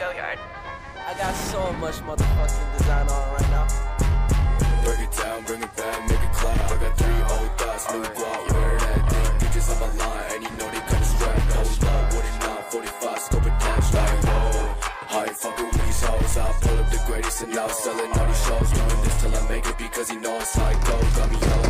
go yard. I got so much motherfucking design on right now. Break it down, bring it back, make it clap. I got three old thoughts, new guap, wear that thing. Bitches on my line, and you know they come strapped. Hold up, what it not, 45, scope it down, like, whoa. I ain't fucking with these hoes, I pull up the greatest and now selling all these shows. Doing this till I make it because he know it's how it go. Got me all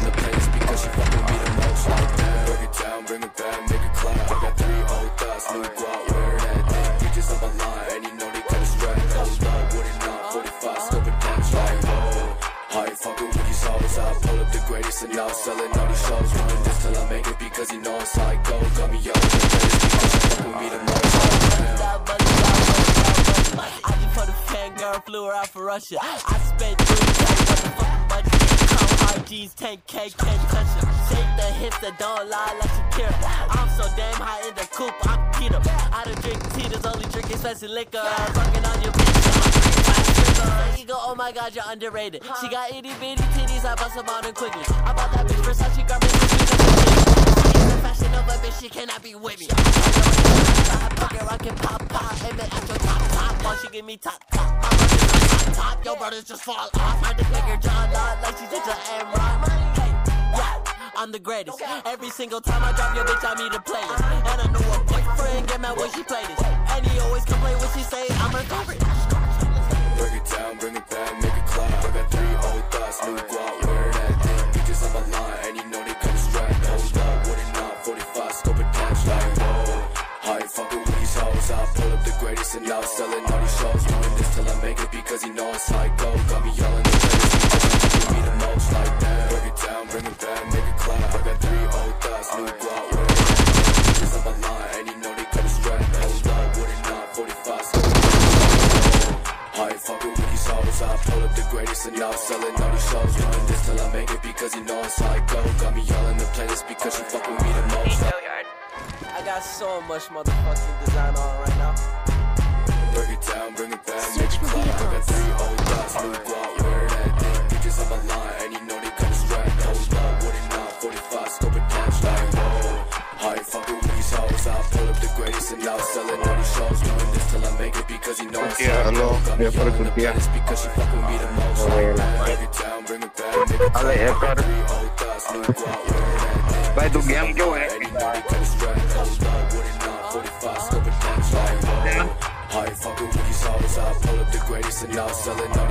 greatest and now selling all these shows. Doing this till I make it because he know it go. Got me all the she fucking with me the most. I just put a fan girl, flew her out for Russia. I spent three K, motherfucking budget. Come RGs, 10K, can't touch it. Shake the hips that don't lie like Shakira. I'm so damn high in the coop, I'm keto. I don't drink tea, there's only drink expensive liquor. I'm on your bitch. You go, oh my god, you're underrated. She got itty bitty titties, I bust them on her quickly. I bought that bitch Versace garment, she She's a fashion over bitch, she cannot be with me. I pocket rockin' pop pop, aim it at your top top. While she give me top top, my brother's top top. Your brothers just fall off. I just make her jaw lock like she's into Amron. Hey, yeah, I'm the greatest. Every single time I drop your bitch, I meet a playlist. And I know a boyfriend get mad when she play this. These hoes. I pull up the greatest and now selling all these shows. Doing this till I make it because he know it's how go. Got me all in the she fucking me the most, like that. Break it down, bring it back, make it clap. I got three old thoughts, new that thing. Bitches on my line, and you know they come strapped. Hold up, what it not, 45, scope I ain't fucking with these hoes. I pull up the greatest and now selling all these shows. Doing this till I make it because he know it's how it go. Got me all in the playlist because she fucking me the most. Go yard. I got so much motherfucking design on right now. Break it down, bring it back, make it clap. I got three old thoughts, new guap, wear that thing. Bitches on my line, and you know they come strapped. Hold up, what it not, 45, scope it down, like, whoa. I ain't fucking with these hoes. I pull up the greatest and now selling all these shows. Doing this till I make it because he know it's Yeah, how hello. go. Got me Yeah, all in the Turquía. because she fucking me the oh, most. Bueno. Break it down, bring it back, make it Ale, clap. Edgar. Three old thoughts, new guap, wear that thing. Vai do game que eu é. Not, 45, scope it down, like, whoa. I ain't fucking with these hoes. I pull up the greatest and now selling all